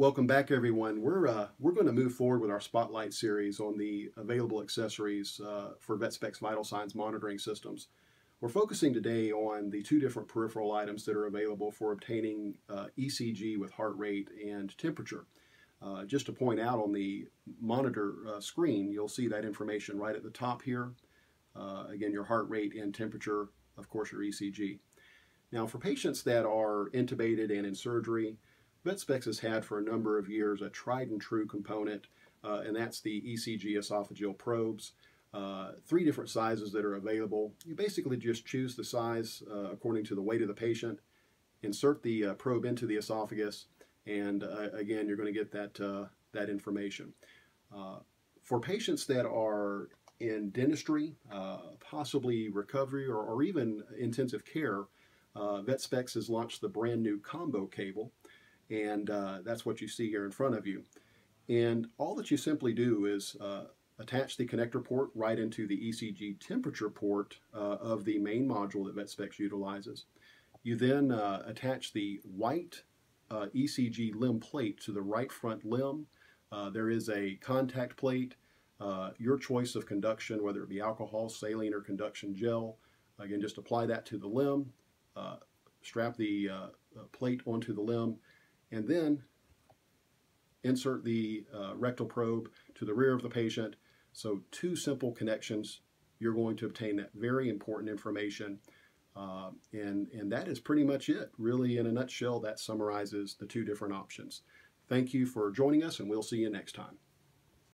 Welcome back, everyone. We're uh, we're going to move forward with our spotlight series on the available accessories uh, for VetSpecs vital signs monitoring systems. We're focusing today on the two different peripheral items that are available for obtaining uh, ECG with heart rate and temperature. Uh, just to point out on the monitor uh, screen, you'll see that information right at the top here. Uh, again, your heart rate and temperature, of course, your ECG. Now, for patients that are intubated and in surgery, VetSpecs has had for a number of years a tried and true component, uh, and that's the ECG esophageal probes. Uh, three different sizes that are available. You basically just choose the size uh, according to the weight of the patient, insert the uh, probe into the esophagus, and uh, again, you're going to get that, uh, that information. for patients that are in dentistry, possibly recovery, or, or, even intensive care, VetSpecs has launched the brand new combo cable and uh, that's what you see here in front of you. And all that you simply do is uh, attach the connector port right into the ECG temperature port uh, of the main module that VetSpecs utilizes. You then uh, attach the white uh, ECG limb plate to the right front limb. Uh, there is a contact plate, your choice of conduction, whether it be alcohol, saline, or conduction gel. Again, just apply that to the limb, strap the plate onto the limb, and then insert the uh, rectal probe to the rear of the patient. So two simple connections, you're going to obtain that very important information. Uh, and, and that is pretty much it. Really, in a nutshell, that summarizes the two different options. Thank you for joining us, and we'll see you next time.